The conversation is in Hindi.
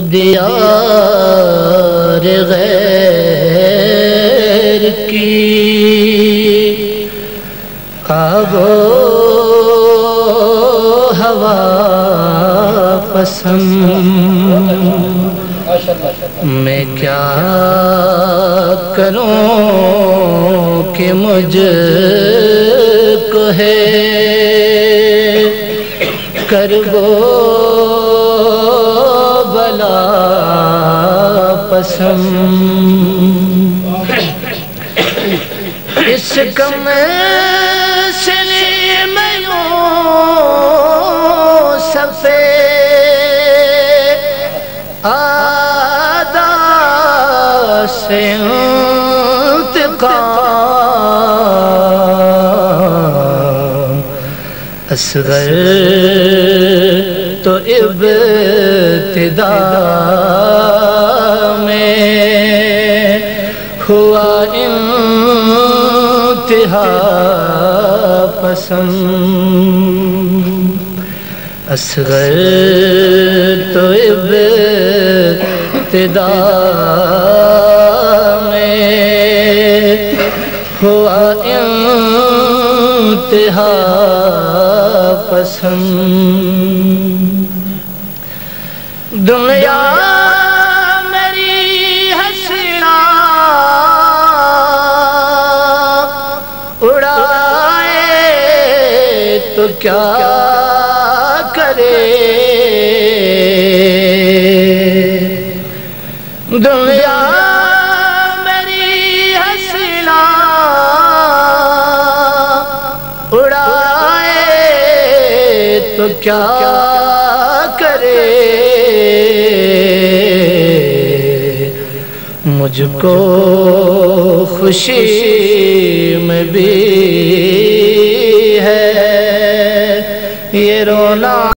दियार गैर की। आगो हवा पसंद मैं क्या करूँ कि मुझ को है? कर पसंद इस कम से मैं सफे आदा से असगर तो इब्तिदा में हुआ इंतहा पसंद। असगर तो इब्तिदा में हुआ इंतहा पसंद। दुनिया मेरी हसना उड़ाए तो क्या करे? दुनिया मेरी हसना उड़ाए तो क्या करे। मुझको खुशी में भी